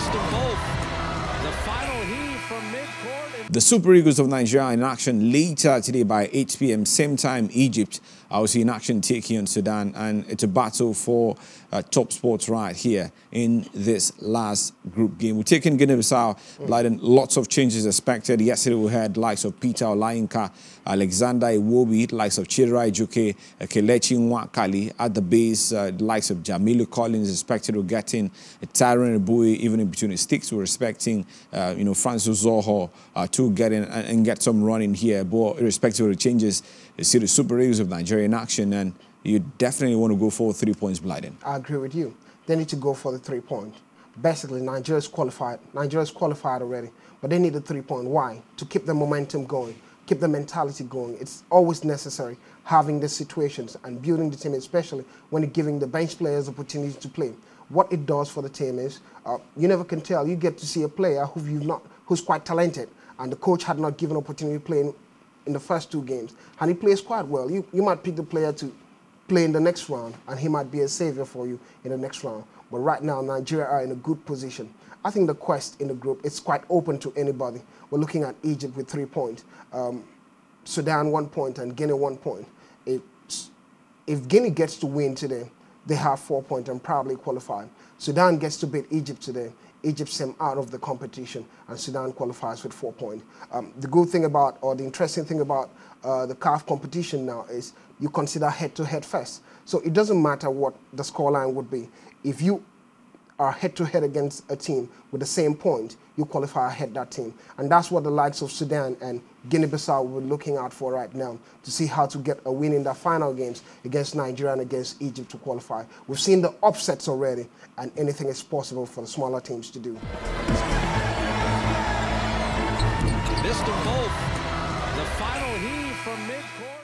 Missed them both. The Super Eagles of Nigeria in action later today by 8 p.m. Same time, Egypt. I will see in action taking on Sudan, and it's a battle for uh, top sports right here in this last group game. We're taking Guinea-Bissau, mm. lots of changes expected. Yesterday we had likes of Peter Olayinka, Alexander Iwobi, likes of Chidera Ejuke, uh, Kelechi Nwakali at the base, uh, likes of Jamilu Collins expected to get in, Tyronne Ebuehi even in between the sticks. We're expecting, uh, you know, Francis Uzoho uh, to get in and, get some running here. But irrespective of the changes, you see the Super Eagles of Nigeria in action, and you definitely want to go for three points Blyden. I agree with you. They need to go for the three point. Basically, Nigeria's qualified. Nigeria's qualified already, but they need a three point. Why? To keep the momentum going, keep the mentality going. It's always necessary having the situations and building the team, especially when giving the bench players opportunity to play. What it does for the team is uh, you never can tell. You get to see a player who you've not, who's quite talented, and the coach had not given opportunity playing in the first two games, and he plays quite well. You, you might pick the player to play in the next round, and he might be a savior for you in the next round. But right now, Nigeria are in a good position. I think the quest in the group is quite open to anybody. We're looking at Egypt with three points, um, Sudan one point, and Guinea one point. If, if Guinea gets to win today, they have four points and probably qualify. Sudan gets to beat Egypt today. Egypt sent out of the competition, and Sudan qualifies with four points. Um, the good thing about, or the interesting thing about uh, the CAF competition now is you consider head-to-head -head first. So it doesn't matter what the scoreline would be. If you are head-to-head against a team with the same point, you qualify ahead that team. And that's what the likes of Sudan and Guinea-Bissau will be looking out for right now to see how to get a win in the final games against Nigeria and against Egypt to qualify. We've seen the upsets already, and anything is possible for the smaller teams to do. Missed them both. The final heave from midcourt.